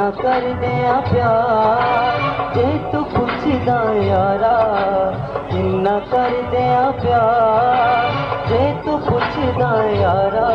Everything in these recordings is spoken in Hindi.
ना करने दिया प्यार। ते तो पुछदा यारा। इन्ना कर दिया प्यार। ते तो पुछदा यारा।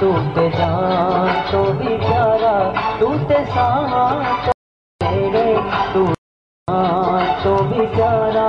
तू ते तो जान तो भी प्यारा। तू ते साहा मेरे तू जान तो भी प्यारा।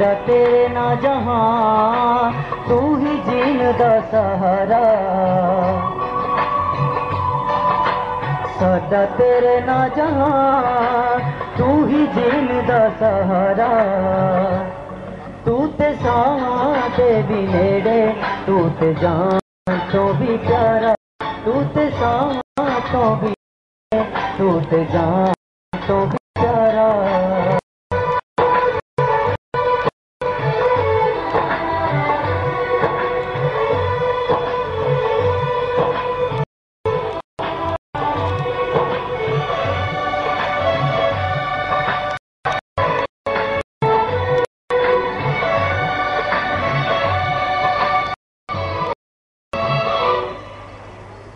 वादा तेरे ना जहाँ, तू ही जीन दा सहारा। सदा तेरे ना जहाँ, तू ही जीन दा सहारा। तू ते सां ते भी नेड़े, तू ते जान तो भी प्यारा। तू ते सां तो भी तू ते जान तो भी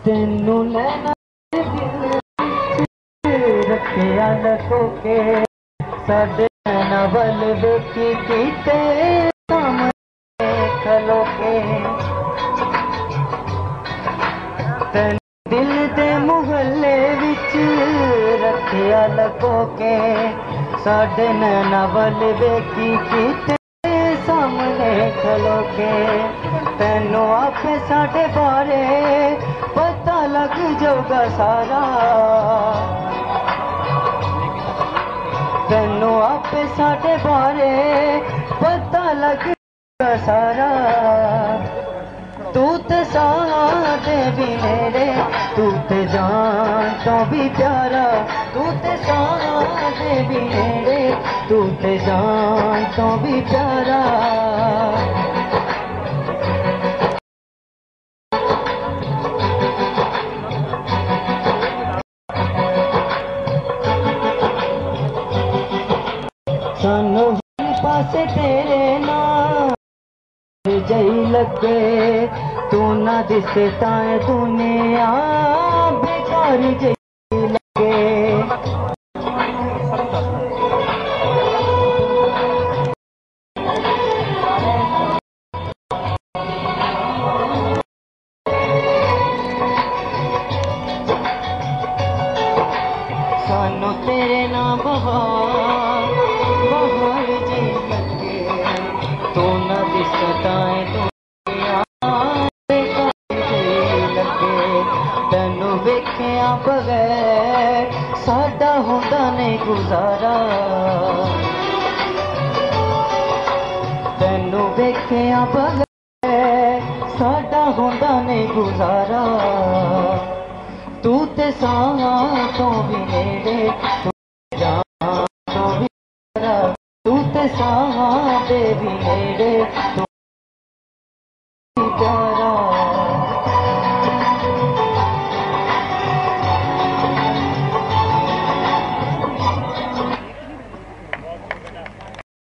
ਤੈਨੂੰ ਲੈਣਾ ਦਿਲ ਵਿੱਚ ਰੱਖਿਆ ਲਕੋ ਕੇ ਸਾਡੇ ਨਾ ਵੱਲ ਵੇਖੀ ਕੀਤੇ ਸਾਹਮਣੇ ਖਲੋ ਕੇ ਤੈਨੂੰ ਦਿਲ ਦੇ ਮੁਹੱਲੇ ਵਿੱਚ ਰੱਖਿਆ ਲਕੋ ਕੇ ਸਾਡੇ ਨੈਣਾ ਵੱਲ ਵੇਖੀ ਕੀਤੇ ਸਾਹਮਣੇ ਖਲੋ ਕੇ ਤੈਨੂੰ ਆਪੇ ਸਾਡੇ ਬਾਰੇ ਪਤਾ ਲੱਗ ਜਾਊਗਾ ਸਾਰਾ ਤੈਨੂੰ ਆਪੇ ਸਾਡੇ ਬਾਰੇ ਪਤਾ ਲੱਗ ਜਾਊਗਾ ਸਾਰਾ ਤੂੰ ਤੇ ਸਾਹ ਦੇ ਵੀ ਨੇੜੇ ਤੂੰ ਤੇ ਜਾਨ ਤੋਂ ਵੀ ਪਿਆਰਾ ਤੂੰ ਤੇ ਸਾਹ ਦੇ ਵੀ ਨੇੜੇ ਤੂੰ ਤੇ ਜਾਨ ਤੋਂ ਵੀ ਪਿਆਰਾ से तेरे नाम जय लगे तू ना जिसे ताए दुनिया बेकार लगे। तेरे नाम बहुत ਤੂੰ ਨਾ ਦਿਸਦਾ ਏ ਦੁਨੀਆ ਬੇਕਾਰ ਜੀ ਲੱਗੇ ਤੈਨੂੰ ਵੇਖਿਆ ਬਗੈਰ ਸਾਡਾ ਹੁੰਦਾ ਨਹੀਂ ਗੁਜ਼ਾਰਾ ਤੈਨੂੰ ਵੇਖਿਆ ਬਗੈਰ ਸਾਡਾ ਹੁੰਦਾ ਨਹੀਂ ਗੁਜ਼ਾਰਾ ਤੂੰ ਤੇ ਸਾਹਾਂ ਤੋਂ ਵੀ ਨੇੜੇ ਤੂੰ ਜਾਨ ਤੋਂ ਵੀ ਪਿਆਰਾ साहा देवी मेरे भिडे